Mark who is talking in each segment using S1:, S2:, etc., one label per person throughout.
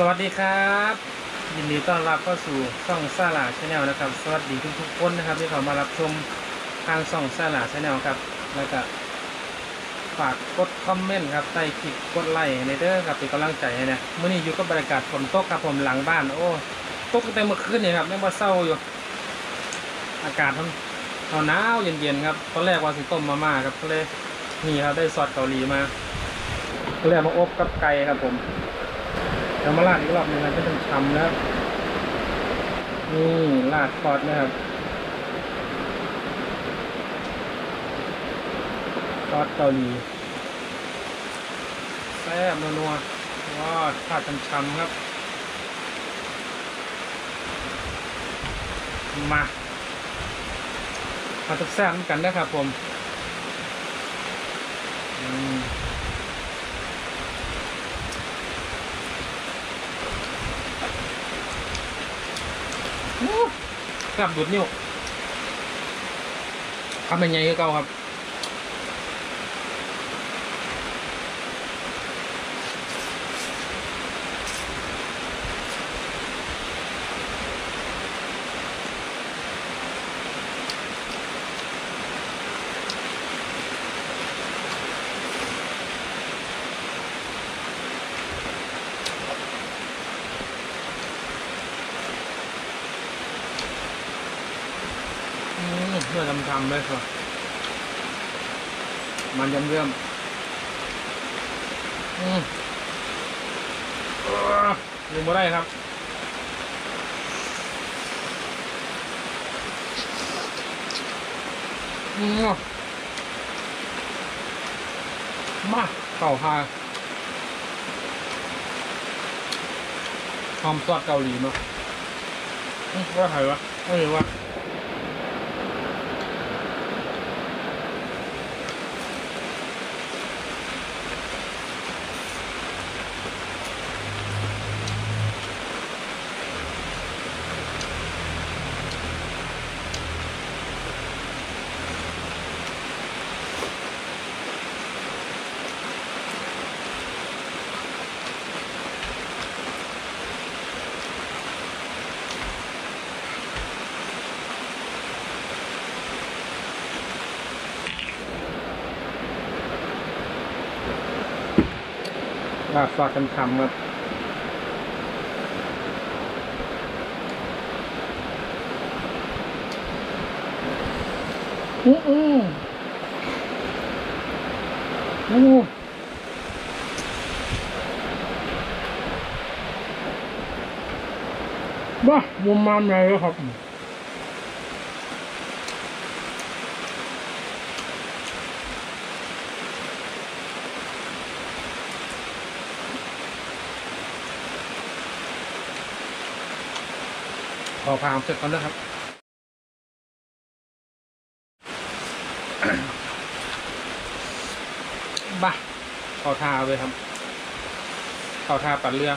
S1: สวัสดีครับ ยินดีต้อนรับเข้าสู่ช่องซาลา Channel นะครับ สวัสดีทุกๆคนนะครับที่เข้ามารับชมทางช่องซาลา Channel ครับแล้วก็ฝากกด comment ครับใต้คลิปกดไลค์ให้เด้อครับเป็นกำลังใจให้นะมื้อนี้อยู่กับบรรยากาศฝนตกครับผมหลังบ้านโอ้ตกตั้งแต่เมื่อคืนนี่ครับยังว่าเศร้าอยู่ อากาศมันหนาวเย็นๆครับตอนแรกว่าสิต้มมาม่าครับก็เลยนี่ครับได้ซอสเกาหลีมาก็เลยเอามาอบกับไก่ครับผม เดี๋ยวมาลาดอีกรอบนึงนะจะเป็นชำนะนี่ลาดคอดนะครับคอดเกาหลีแซ่บนัวๆว้าทาดชำๆครับ มามาแซ่บกันนะครับผม ครับดูดนิ้วทำเป็นไงก็เก่าครับ อืม เพื่อทำทำเลยครับ มันยำเรื่อมอืมออลืมไม่ได้ครับอืมมาเก่าพาความซอสเกาหลีเนาะอืมว่าใครวะไม่รู้ว่าาดซอสกันทำครับอืออือโอ้บ้ามุมมามเลยครับ อพามเสร็จก่อนนะครับบ้าขอทาเลยครับขอทาปัดเรือ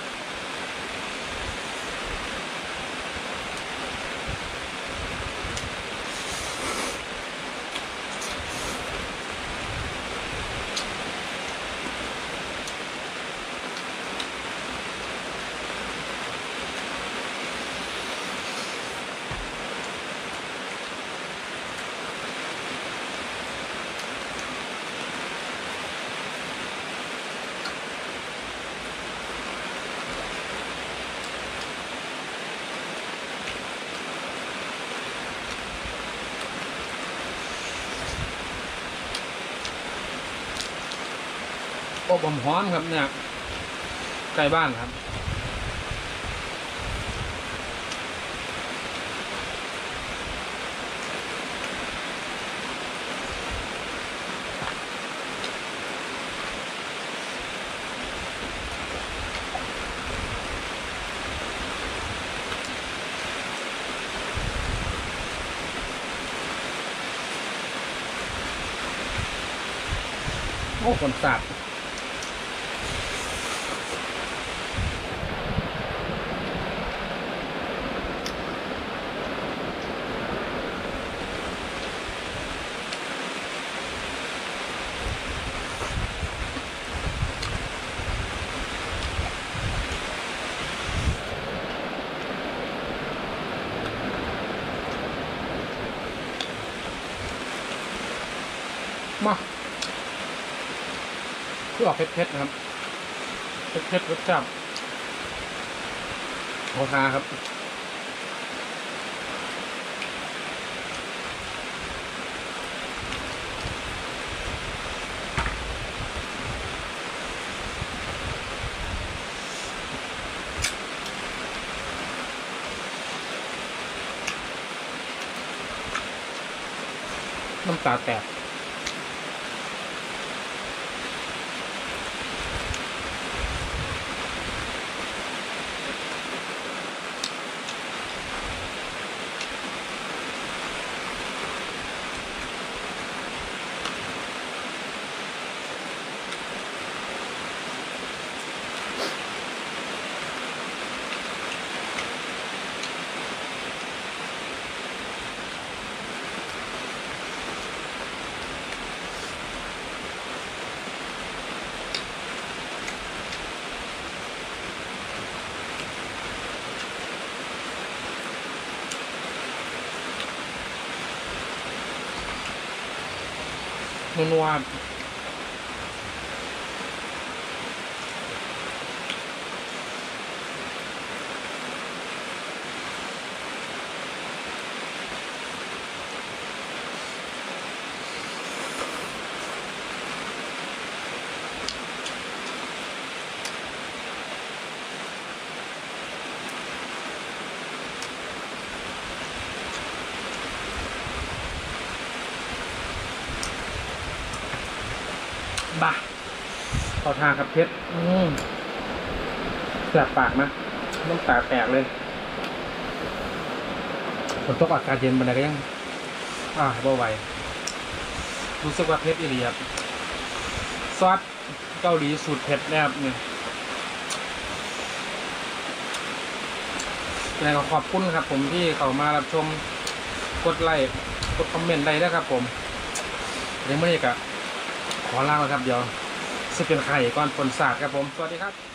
S1: อบหอมครับเนี่ยใกล้บ้านครับโอ้คนสาด มาคือออกเผ็ดๆนะครับเผ็ดๆรสจัดขอทาครับน้ำตาแตก นัว บ้าขอทางครับเพชรอืมแสบปากนะน้ำตาแตกเลยฝนตกอากาศเย็นบันไดก็ยัง อ่าบ่ไหวรู้สึกว่าเผ็ดอีหลีครับซอสเกาหลีสูตรเผ็ดนะครับเนี่ยยังไงก็ขอบคุณครับ ผมที่เข้ามารับชม กดไลค์ กดคอมเมนต์ได้นะครับผมเดี๋ยวมื่อนี้ก็ ขอลาแล้วครับเดี๋ยวสิเป็นไข่ก่อนฝนสาดครับผม สวัสดีครับ